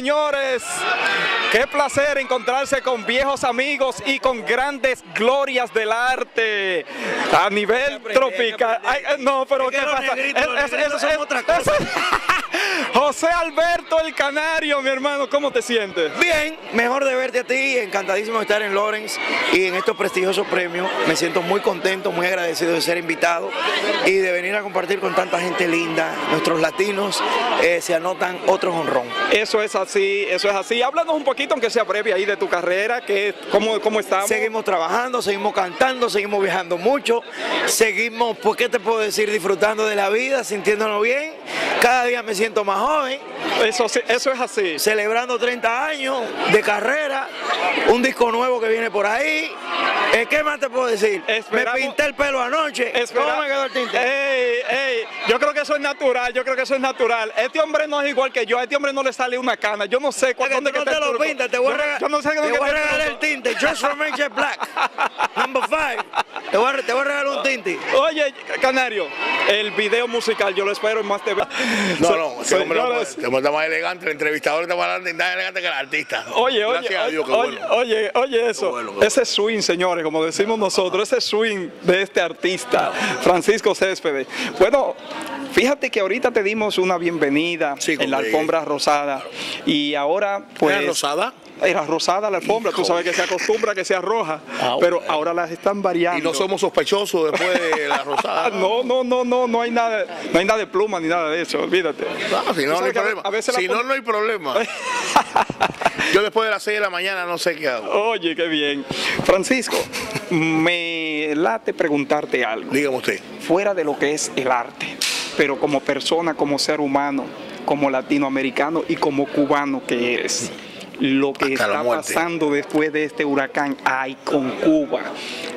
Señores, qué placer encontrarse con viejos amigos y con grandes glorias del arte a nivel tropical. Ay, no, pero ¿qué pasa? Es- es- otra cosa. José Alberto el Canario, mi hermano, ¿cómo te sientes? Bien, mejor de verte a ti, encantadísimo de estar en Lawrence y en estos prestigiosos premios. Me siento muy contento, muy agradecido de ser invitado y de venir a compartir con tanta gente linda. Nuestros latinos eh, se anotan otro honrón. Eso es así, eso es así. Háblanos un poquito, aunque sea breve, ahí de tu carrera, que, cómo, cómo estamos. Seguimos trabajando, seguimos cantando, seguimos viajando mucho, seguimos, pues qué te puedo decir, disfrutando de la vida, sintiéndonos bien. Cada día me siento más joven, Eso, sí- eso es así. celebrando 30 años de carrera, un disco nuevo que viene por ahí. Eh, ¿Qué más te puedo decir? Esperamos- Me pinté el pelo anoche. Espera- ¿Cómo me quedó el tinte? Ey, ey, yo creo que eso es natural, yo creo que eso es natural. Este hombre no es igual que yo, a este hombre no le sale una cana. Yo no sé cuál dónde no que te el lo pintas, te voy a regalar, Yo no sé te voy a regalar el tinte. Just Black. Number five. Te voy, a, te voy a regalar Oye, Canario, el video musical yo lo espero en más TV. No, no, ese hombre no está más elegante, el entrevistador está más elegante, que el artista. Oye, oye, a oye, Dios, oye, bueno. oye, oye eso, bueno, ese swing, señores, como decimos nosotros, ese swing de este artista, Francisco Céspedes. Bueno, fíjate que ahorita te dimos una bienvenida Sí, en la alfombra rosada y ahora pues... ¿Era rosada? Era rosada la alfombra, tú sabes que se acostumbra a que sea roja, Ah, pero bueno. ahora las están variando. Y no somos sospechosos después de la rosada. Ah, no, no, no, no, no hay nada, no hay nada de pluma ni nada de eso, olvídate. No, si no, no hay problema. a veces la Si no, no hay problema. Yo después de las 6 de la mañana no sé qué hago. Oye, qué bien. Francisco, me late preguntarte algo. Dígame usted. Fuera de lo que es el arte, pero como persona, como ser humano, como latinoamericano y como cubano que eres. Lo que Hasta está pasando después de este huracán hay con Cuba,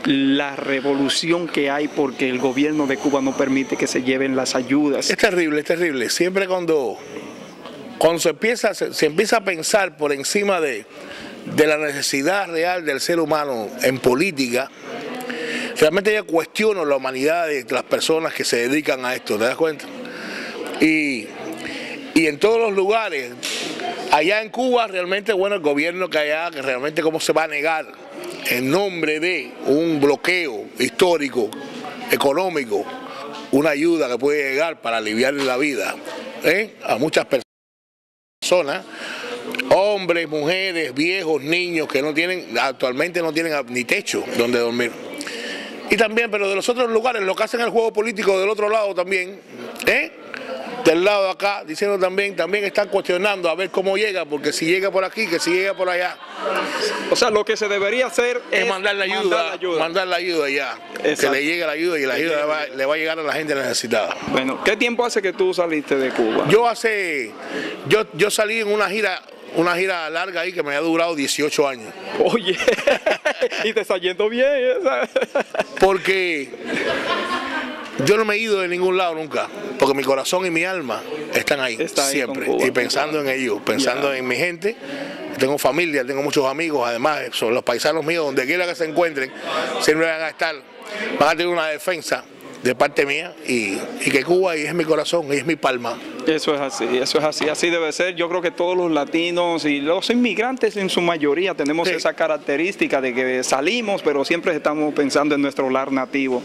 la revolución que hay porque el gobierno de Cuba no permite que se lleven las ayudas. Es terrible, es terrible. Siempre cuando, cuando se, empieza, se, se empieza a pensar por encima de, de la necesidad real del ser humano en política, realmente ya cuestiono la humanidad de las personas que se dedican a esto, ¿te das cuenta? Y, y en todos los lugares, allá en Cuba realmente, bueno, el gobierno que allá, que realmente cómo se va a negar en nombre de un bloqueo histórico, económico, una ayuda que puede llegar para aliviar la vida ¿eh? a muchas personas, hombres, mujeres, viejos, niños que no tienen, actualmente no tienen ni techo donde dormir. Y también, pero de los otros lugares, lo que hacen el juego político del otro lado también, ¿eh? Del lado de acá, diciendo también, también están cuestionando a ver cómo llega, porque si llega por aquí, que si llega por allá, O sea, lo que se debería hacer es mandar la ayuda, mandar la ayuda. mandar la ayuda ya, que le llegue la ayuda y la ayuda le va, le va a llegar a la gente necesitada. Bueno, ¿qué tiempo hace que tú saliste de Cuba? Yo hace, yo, yo salí en una gira, una gira larga ahí que me ha durado 18 años. Oye, y te está yendo bien. Porque yo no me he ido de ningún lado nunca, porque mi corazón y mi alma están ahí Está ahí siempre. Cuba. y pensando en ellos, pensando en mi gente. Tengo familia, tengo muchos amigos, además, son los paisanos míos, donde quiera que se encuentren, siempre van a estar, van a tener una defensa de parte mía y, y que Cuba y es mi corazón y es mi palma. Eso es así, eso es así, así debe ser. Yo creo que todos los latinos y los inmigrantes en su mayoría tenemos Sí. esa característica de que salimos, pero siempre estamos pensando en nuestro lar nativo.